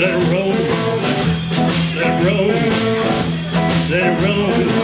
Let it roll. Let it roll. Let it roll.